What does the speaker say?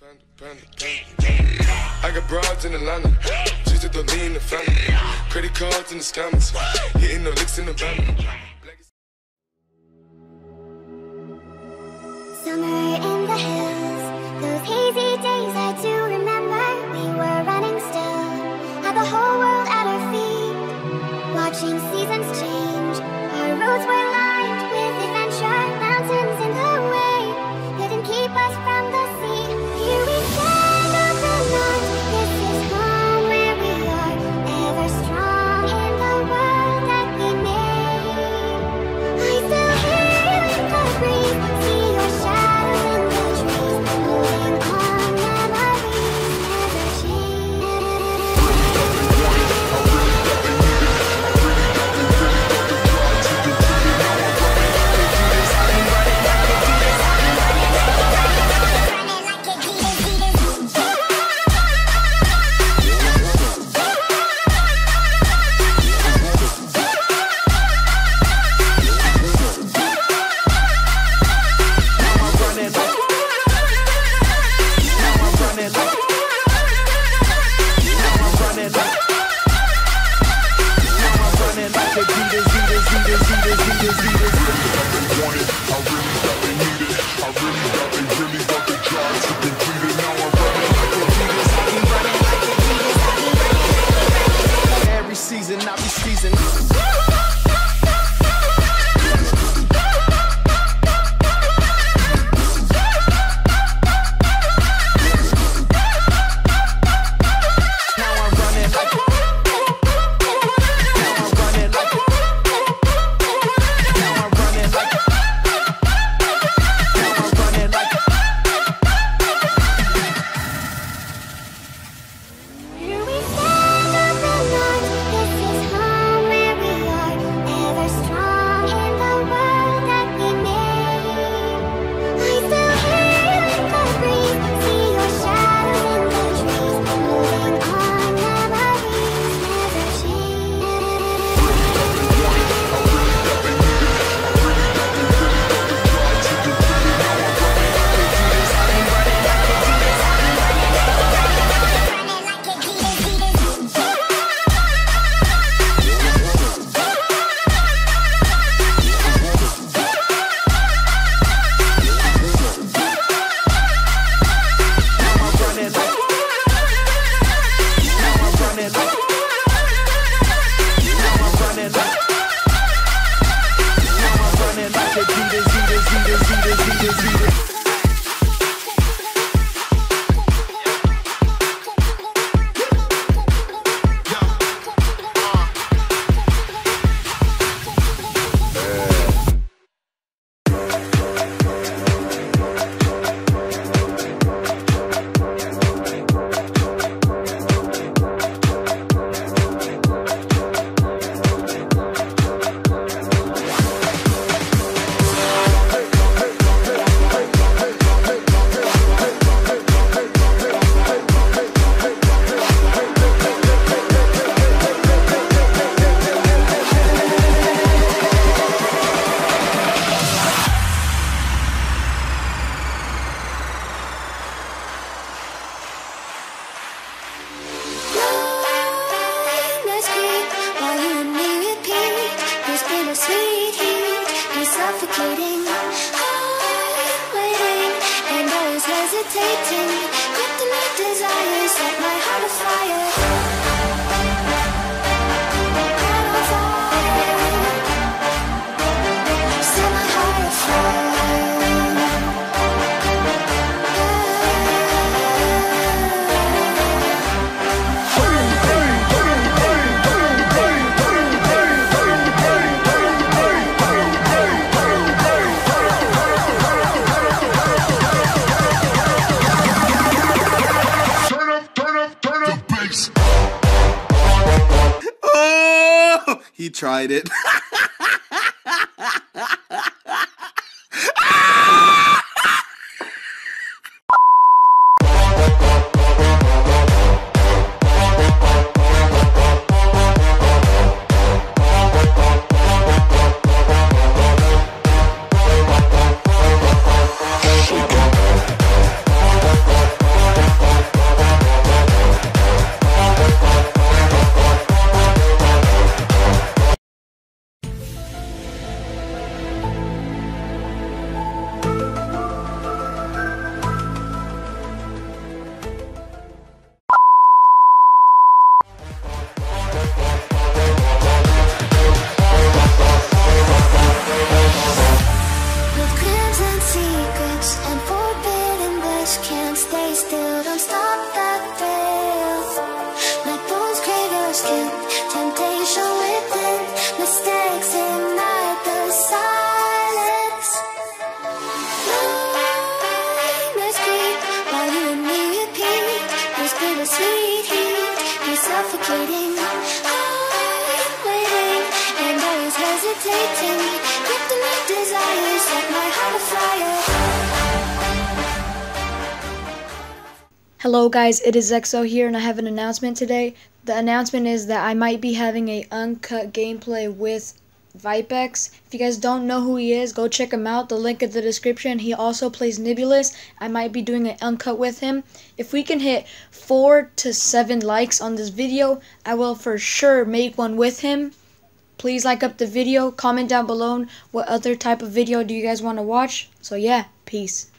Panda, panda. I got broads in Atlanta, just to the in the family. Credit cards in the scammers, hitting the licks in the van. Summer in the hills, those hazy days. meditating, collecting desires, set my heart afire. He tried it. Oh, I'm waiting and always hesitating. Kryptonite desires set my heart afire. Hello guys, it is Exxo here and I have an announcement today. The announcement is that I might be having a uncut gameplay with Vipex. If you guys don't know who he is, go check him out. The link in the description. He also plays Nebulous. I might be doing an uncut with him. If we can hit 4 to 7 likes on this video, I will for sure make one with him. Please like up the video, comment down below what other type of video do you guys want to watch. So yeah, peace.